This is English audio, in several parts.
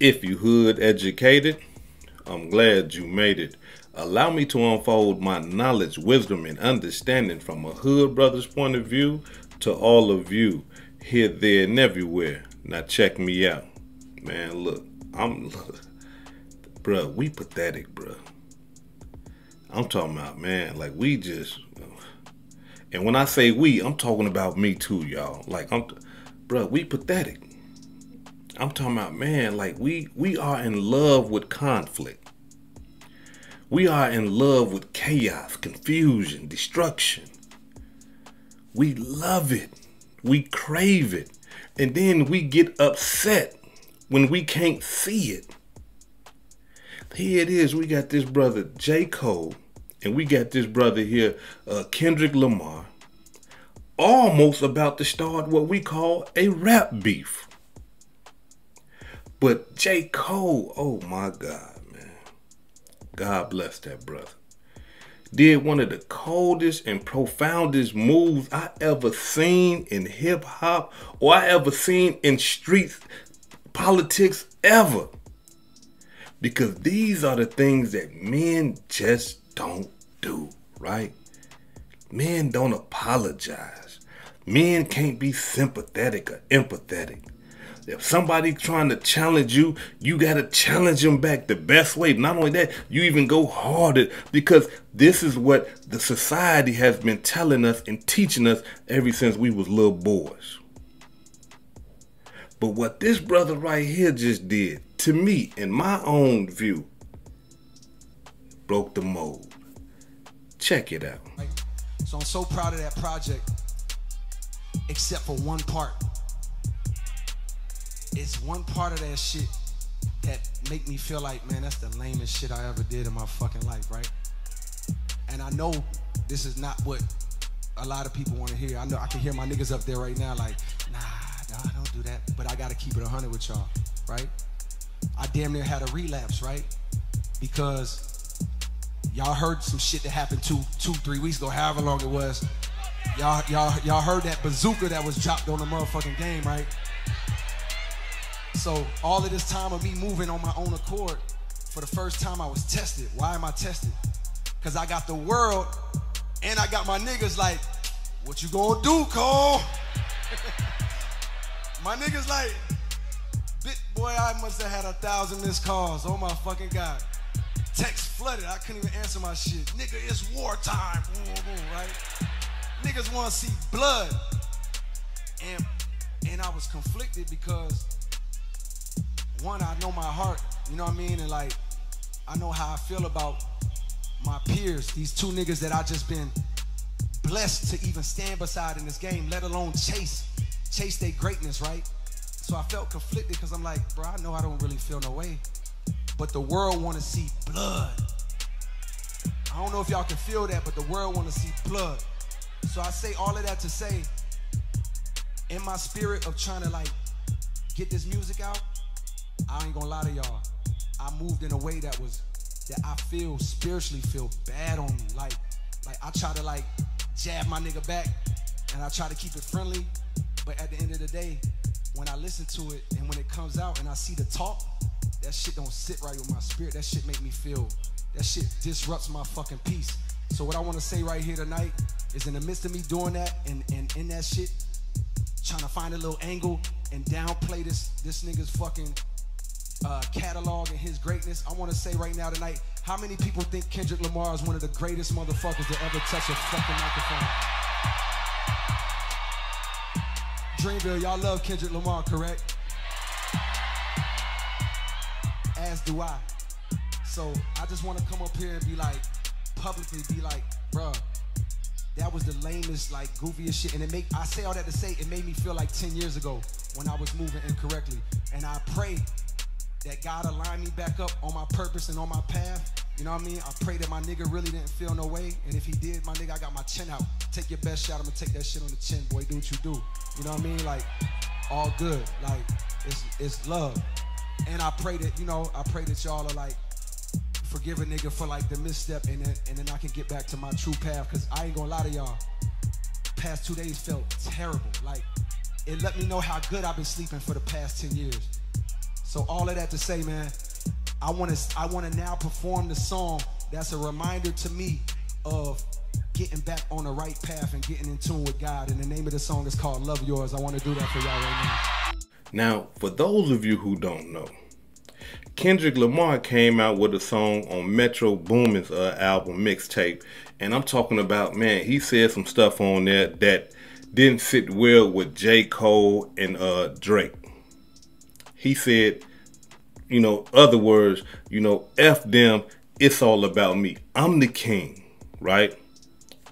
If you hood educated, I'm glad you made it. Allow me to unfold my knowledge, wisdom, and understanding from a hood brother's point of view to all of you here, there, and everywhere. Now check me out. Man, look, I'm, look, bruh, we pathetic, bruh. I'm talking about, man, like we just, and when I say we, I'm talking about me too, y'all. Like, I'm, bruh, we pathetic. I'm talking about man, like we we are in love with conflict. We are in love with chaos, confusion, destruction. We love it. We crave it. And then we get upset when we can't see it. Here it is. We got this brother J. Cole, and we got this brother here, uh, Kendrick Lamar, almost about to start what we call a rap beef. But J. Cole, oh my God, man. God bless that brother. Did one of the coldest and profoundest moves I ever seen in hip hop or I ever seen in street politics ever. Because these are the things that men just don't do, right? Men don't apologize. Men can't be sympathetic or empathetic. If somebody trying to challenge you, you got to challenge them back the best way. Not only that, you even go harder because this is what the society has been telling us and teaching us ever since we was little boys. But what this brother right here just did, to me, in my own view, broke the mold. Check it out. So I'm so proud of that project, except for one part it's one part of that shit that make me feel like, man, that's the lamest shit I ever did in my fucking life, right? And I know this is not what a lot of people want to hear. I know I can hear my niggas up there right now like, nah, nah, don't do that. But I gotta keep it 100 with y'all, right? I damn near had a relapse, right? Because y'all heard some shit that happened two, two, three weeks ago, however long it was. Y'all, y'all, y'all heard that bazooka that was dropped on the motherfucking game, right? So all of this time of me moving on my own accord, for the first time I was tested. Why am I tested? Because I got the world and I got my niggas like, what you gonna do, Cole? my niggas like, bit boy, I must have had a thousand missed calls. Oh my fucking God. Text flooded. I couldn't even answer my shit. Nigga, it's wartime. Right? Niggas wanna see blood. And and I was conflicted because one, I know my heart, you know what I mean? And like, I know how I feel about my peers, these two niggas that I just been blessed to even stand beside in this game, let alone chase, chase their greatness, right? So I felt conflicted because I'm like, bro, I know I don't really feel no way. But the world wanna see blood. I don't know if y'all can feel that, but the world wanna see blood. So I say all of that to say, in my spirit of trying to like get this music out, I ain't gonna lie to y'all. I moved in a way that was that I feel spiritually feel bad on me. Like, like I try to like jab my nigga back and I try to keep it friendly. But at the end of the day, when I listen to it and when it comes out and I see the talk, that shit don't sit right with my spirit. That shit make me feel, that shit disrupts my fucking peace. So what I wanna say right here tonight is in the midst of me doing that and, and in that shit, trying to find a little angle and downplay this this nigga's fucking uh, catalog and his greatness, I want to say right now tonight, how many people think Kendrick Lamar is one of the greatest motherfuckers to ever touch a fucking microphone? Dreamville, y'all love Kendrick Lamar, correct? As do I. So I just want to come up here and be like, publicly be like, bruh, that was the lamest, like goofiest shit. And it make I say all that to say it made me feel like 10 years ago when I was moving incorrectly. And I pray that God aligned me back up on my purpose and on my path. You know what I mean? I pray that my nigga really didn't feel no way. And if he did, my nigga, I got my chin out. Take your best shot. I'm gonna take that shit on the chin, boy. Do what you do. You know what I mean? Like, all good. Like, it's it's love. And I pray that, you know, I pray that y'all are like, forgive a nigga for like the misstep and then, and then I can get back to my true path. Cause I ain't gonna lie to y'all. Past two days felt terrible. Like, it let me know how good I've been sleeping for the past 10 years. So all of that to say, man, I want to I want to now perform the song that's a reminder to me of getting back on the right path and getting in tune with God. And the name of the song is called Love Yours. I want to do that for y'all right now. Now, for those of you who don't know, Kendrick Lamar came out with a song on Metro Boomin's uh, album mixtape, and I'm talking about man, he said some stuff on there that didn't sit well with J. Cole and uh, Drake. He said, you know, other words, you know, F them, it's all about me. I'm the king, right?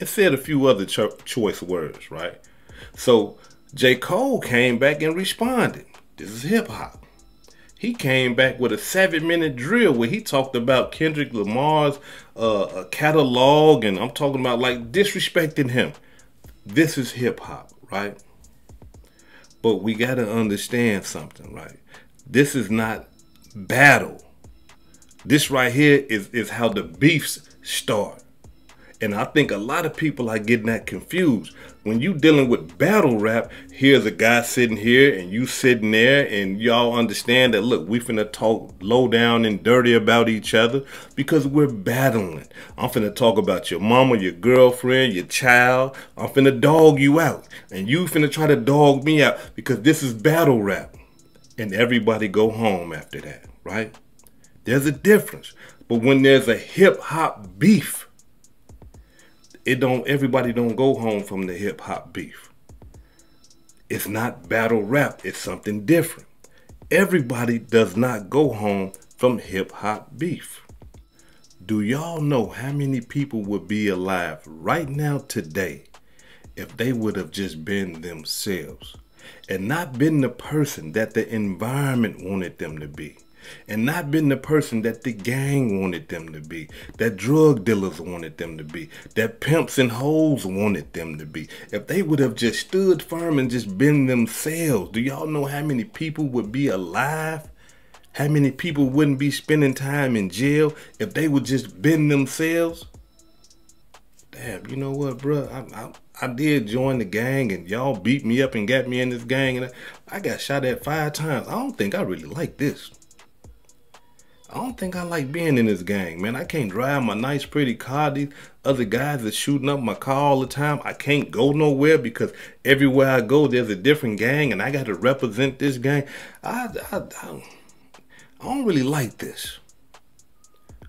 It said a few other cho choice words, right? So J. Cole came back and responded. This is hip hop. He came back with a seven minute drill where he talked about Kendrick Lamar's uh, catalog, and I'm talking about like disrespecting him. This is hip hop, right? But we got to understand something, right? This is not battle. This right here is, is how the beefs start. And I think a lot of people are getting that confused. When you dealing with battle rap, here's a guy sitting here and you sitting there and y'all understand that look, we finna talk low down and dirty about each other because we're battling. I'm finna talk about your mama, your girlfriend, your child. I'm finna dog you out. And you finna try to dog me out because this is battle rap. And everybody go home after that, right? There's a difference. But when there's a hip hop beef, it don't everybody don't go home from the hip hop beef. It's not battle rap, it's something different. Everybody does not go home from hip hop beef. Do y'all know how many people would be alive right now today if they would have just been themselves and not been the person that the environment wanted them to be? And not been the person that the gang wanted them to be, that drug dealers wanted them to be, that pimps and hoes wanted them to be. If they would have just stood firm and just been themselves, do y'all know how many people would be alive? How many people wouldn't be spending time in jail if they would just been themselves? Damn, you know what, bro? I, I, I did join the gang and y'all beat me up and got me in this gang and I, I got shot at five times. I don't think I really like this. I don't think I like being in this gang, man. I can't drive my nice, pretty car. These other guys are shooting up my car all the time. I can't go nowhere because everywhere I go, there's a different gang, and I got to represent this gang. I, I, I, I don't really like this.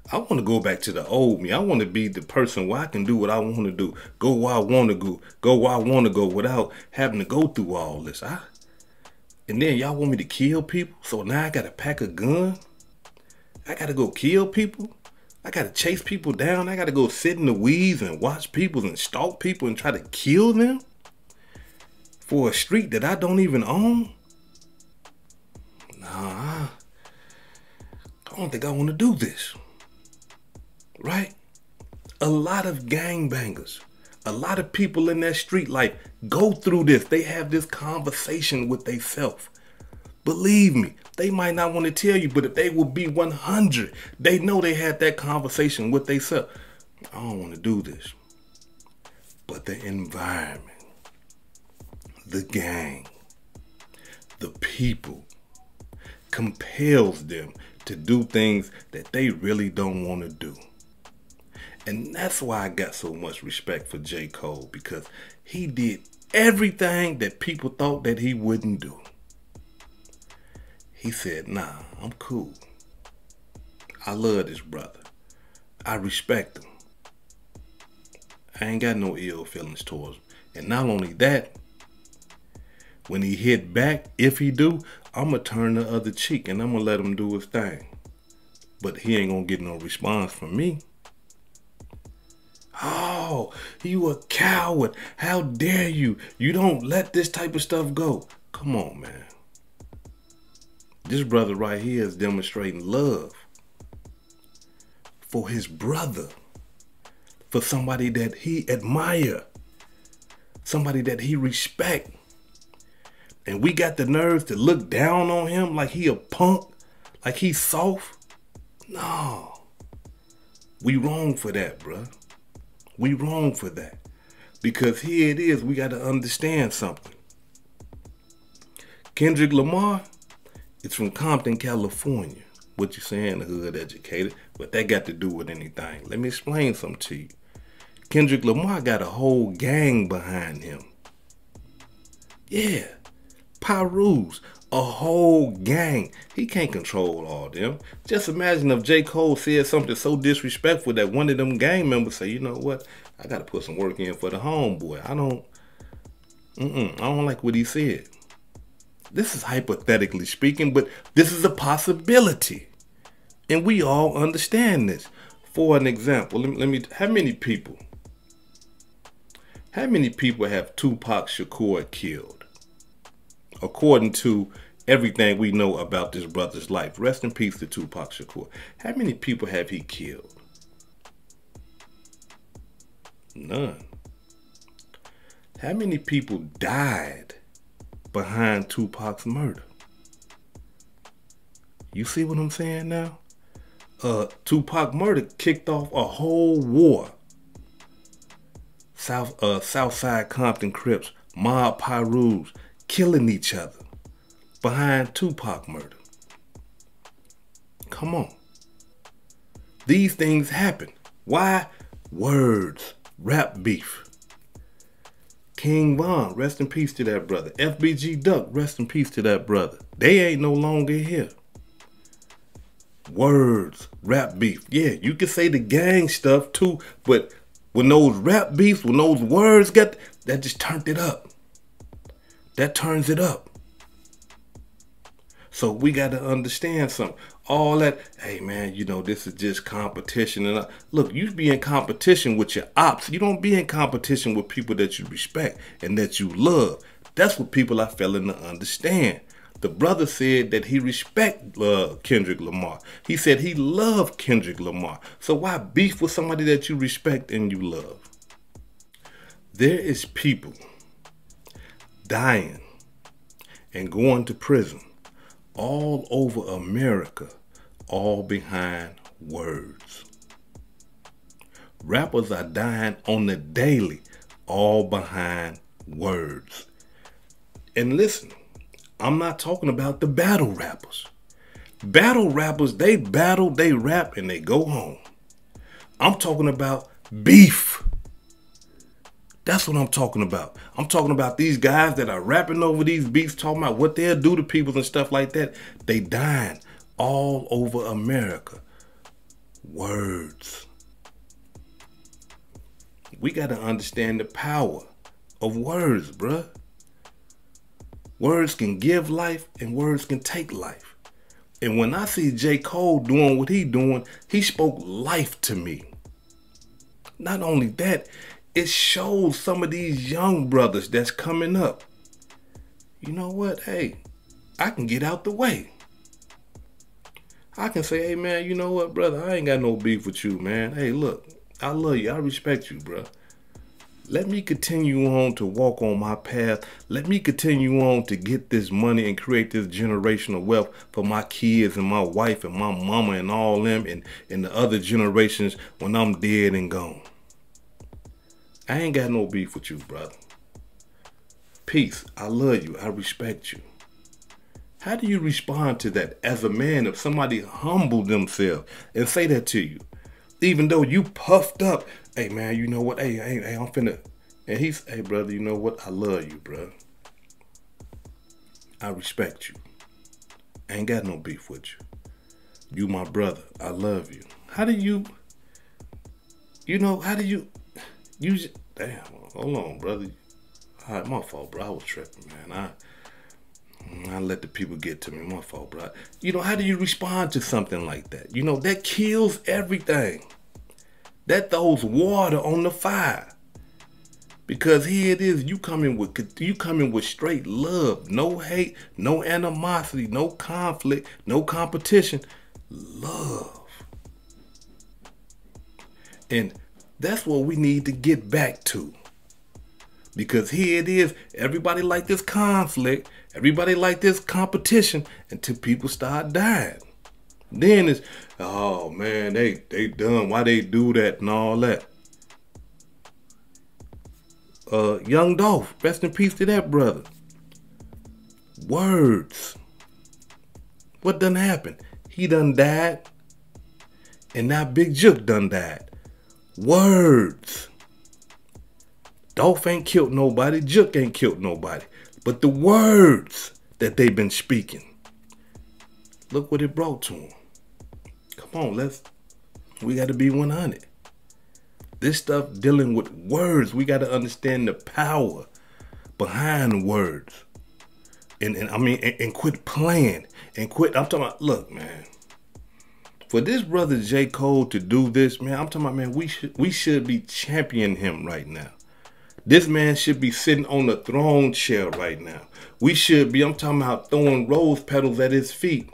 I want to go back to the old me. I want to be the person where I can do what I want to do, go where I want to go, go where I want to go without having to go through all this. I, and then y'all want me to kill people, so now I got to pack a gun. I gotta go kill people. I gotta chase people down. I gotta go sit in the weeds and watch people and stalk people and try to kill them for a street that I don't even own. Nah, I don't think I want to do this. Right? A lot of gangbangers, a lot of people in that street life go through this. They have this conversation with themselves. Believe me, they might not want to tell you, but if they will be 100, they know they had that conversation with themselves. I don't want to do this. But the environment, the gang, the people compels them to do things that they really don't want to do. And that's why I got so much respect for J. Cole because he did everything that people thought that he wouldn't do. He said, nah, I'm cool. I love this brother. I respect him. I ain't got no ill feelings towards him. And not only that, when he hit back, if he do, I'ma turn the other cheek and I'ma let him do his thing. But he ain't gonna get no response from me. Oh, you a coward. How dare you? You don't let this type of stuff go. Come on, man. This brother right here is demonstrating love for his brother, for somebody that he admire, somebody that he respect. And we got the nerve to look down on him like he a punk, like he's soft. No. We wrong for that, bruh. We wrong for that. Because here it is, we got to understand something. Kendrick Lamar, It's from Compton, California. What you saying, the hood educated, but that got to do with anything. Let me explain something to you. Kendrick Lamar got a whole gang behind him. Yeah. Pirus, a whole gang. He can't control all them. Just imagine if J. Cole said something so disrespectful that one of them gang members say, you know what, I gotta put some work in for the homeboy. I don't mm-mm, I don't like what he said. This is hypothetically speaking, but this is a possibility. And we all understand this. For an example, let me, let me how many people? How many people have Tupac Shakur killed? According to everything we know about this brother's life. Rest in peace to Tupac Shakur. How many people have he killed? None. How many people died behind Tupac's murder? You see what I'm saying now? uh, Tupac murder kicked off a whole war. South uh, Southside Compton Crips, mob Pirus, killing each other behind Tupac murder. Come on. These things happen. Why? Words, rap beef. King Von, rest in peace to that brother. FBG Duck, rest in peace to that brother. They ain't no longer here words, rap beef. Yeah, you can say the gang stuff too, but when those rap beefs, when those words get, that just turned it up. That turns it up. So we got to understand something. All that, hey man, you know, this is just competition. And uh, look, you be in competition with your ops. You don't be in competition with people that you respect and that you love. That's what people are failing to understand. The brother said that he respect uh, Kendrick Lamar. He said he loved Kendrick Lamar. So why beef with somebody that you respect and you love? There is people dying and going to prison all over America, all behind words. Rappers are dying on the daily, all behind words. And listen, I'm not talking about the battle rappers. Battle rappers, they battle, they rap, and they go home. I'm talking about beef. That's what I'm talking about. I'm talking about these guys that are rapping over these beats, talking about what they'll do to people and stuff like that. They dying all over America. Words. We got to understand the power of words, bruh. Words can give life and words can take life. And when I see J. Cole doing what he doing, he spoke life to me. Not only that, it shows some of these young brothers that's coming up. You know what? Hey, I can get out the way. I can say, hey man, you know what, brother? I ain't got no beef with you, man. Hey, look, I love you. I respect you, bro. Let me continue on to walk on my path. Let me continue on to get this money and create this generational wealth for my kids and my wife and my mama and all them and, and the other generations when I'm dead and gone. I ain't got no beef with you, brother. Peace. I love you. I respect you. How do you respond to that as a man if somebody humbled themselves and say that to you? Even though you puffed up hey man, you know what? Hey, hey, hey, I'm finna. And he's, hey brother, you know what? I love you, bro. I respect you. I ain't got no beef with you. You my brother. I love you. How do you, you know, how do you, you, damn, hold on, brother. All right, my fault, bro. I was tripping, man. I, I let the people get to me. My fault, bro. You know, how do you respond to something like that? You know, that kills everything. That throws water on the fire. Because here it is, you coming with you coming with straight love, no hate, no animosity, no conflict, no competition, love. And that's what we need to get back to. Because here it is, everybody like this conflict, everybody like this competition until people start dying. Then it's, oh man, they they done. Why they do that and all that? Uh, Young Dolph, rest in peace to that brother. Words. What done happened? He done died. And now Big Jook done died. Words. Dolph ain't killed nobody. Jook ain't killed nobody. But the words that they've been speaking. Look what it brought to them. Come on, let's. We got to be 100. This stuff dealing with words, we got to understand the power behind words. And, and I mean, and, and quit playing and quit. I'm talking about, look, man. For this brother J. Cole to do this, man, I'm talking about, man, we should we should be championing him right now. This man should be sitting on the throne chair right now. We should be, I'm talking about throwing rose petals at his feet.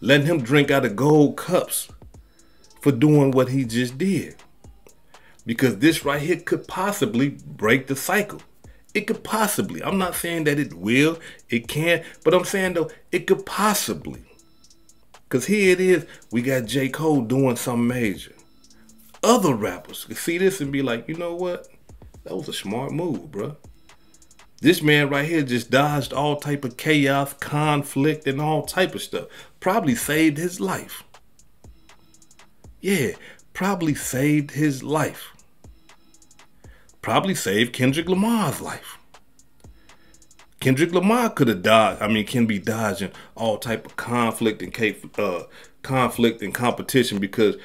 Letting him drink out of gold cups for doing what he just did. Because this right here could possibly break the cycle. It could possibly. I'm not saying that it will, it can't. but I'm saying though, it could possibly. Because here it is, we got J. Cole doing something major. Other rappers could see this and be like, you know what? That was a smart move, bro. This man right here just dodged all type of chaos, conflict, and all type of stuff. Probably saved his life. Yeah, probably saved his life. Probably saved Kendrick Lamar's life. Kendrick Lamar could have dodged. I mean, can be dodging all type of conflict and uh, conflict and competition because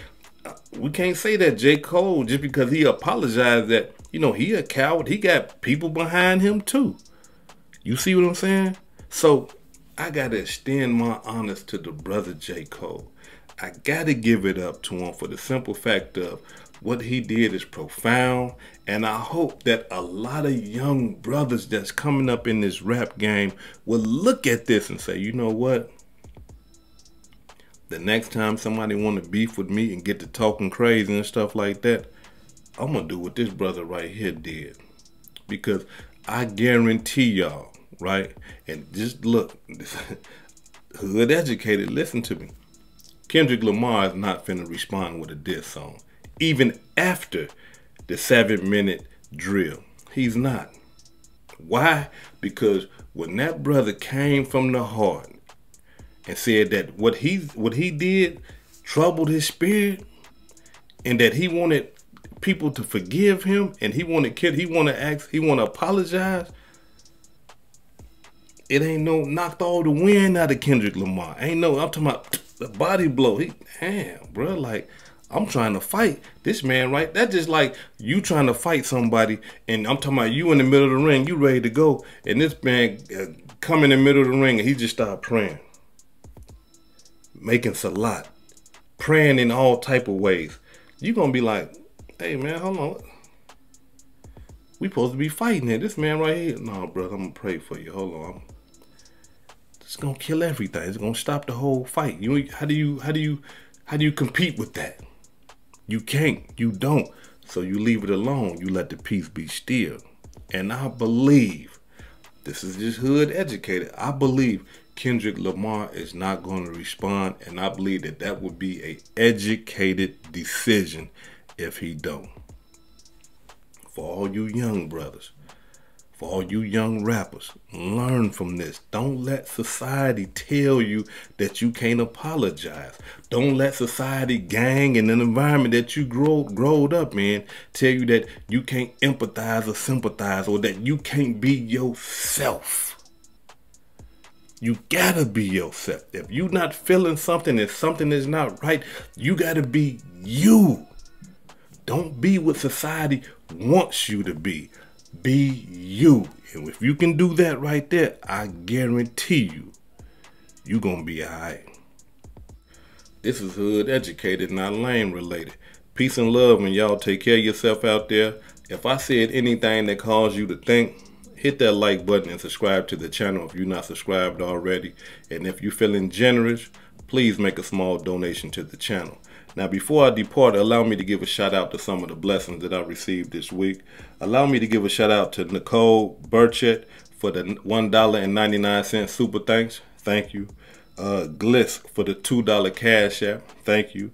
we can't say that J. Cole just because he apologized that you know he a coward. He got people behind him too. You see what I'm saying? So I gotta extend my honors to the brother J. Cole. I gotta give it up to him for the simple fact of what he did is profound. And I hope that a lot of young brothers that's coming up in this rap game will look at this and say, you know what? The next time somebody want to beef with me and get to talking crazy and stuff like that, I'm going to do what this brother right here did. Because I guarantee y'all, right? And just look, hood educated, listen to me. Kendrick Lamar is not finna respond with a diss song even after the seven minute drill. He's not. Why? Because when that brother came from the heart and said that what he what he did troubled his spirit and that he wanted people to forgive him and he wanted kid he want to ask he want to apologize. It ain't no knocked all the wind out of Kendrick Lamar. Ain't no I'm talking about the body blow. He damn bro like I'm trying to fight this man, right? That's just like you trying to fight somebody, and I'm talking about you in the middle of the ring, you ready to go, and this man uh, come in the middle of the ring and he just start praying, making salat, praying in all type of ways. You gonna be like, hey man, hold on. We supposed to be fighting here. This man right here. No, brother, I'm gonna pray for you. Hold on. It's gonna kill everything. It's gonna stop the whole fight. You how do you how do you how do you compete with that? You can't. You don't. So you leave it alone. You let the peace be still. And I believe, this is just hood educated. I believe Kendrick Lamar is not going to respond. And I believe that that would be a educated decision if he don't. For all you young brothers, for all you young rappers, learn from this. Don't let society tell you that you can't apologize. Don't let society gang in an environment that you grow growed up in tell you that you can't empathize or sympathize or that you can't be yourself. You gotta be yourself. If you're not feeling something, if something is not right, you gotta be you. Don't be what society wants you to be. Be you. And if you can do that right there, I guarantee you, you gonna be alright. This is hood educated, not lame related. Peace and love, and y'all take care of yourself out there. If I said anything that caused you to think, hit that like button and subscribe to the channel if you're not subscribed already. And if you're feeling generous, please make a small donation to the channel. Now, before I depart, allow me to give a shout out to some of the blessings that I received this week. Allow me to give a shout out to Nicole Burchett for the $1.99 super thanks. Thank you. Uh, Gliss for the $2 cash app. Thank you.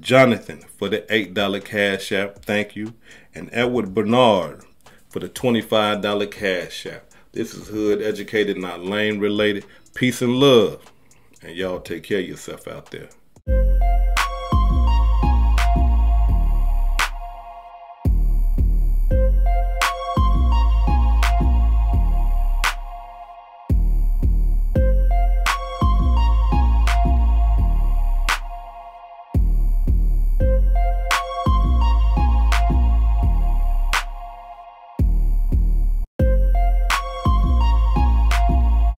Jonathan for the $8 cash app. Thank you. And Edward Bernard for the $25 cash app. This is hood educated, not lane related. Peace and love. And y'all take care of yourself out there.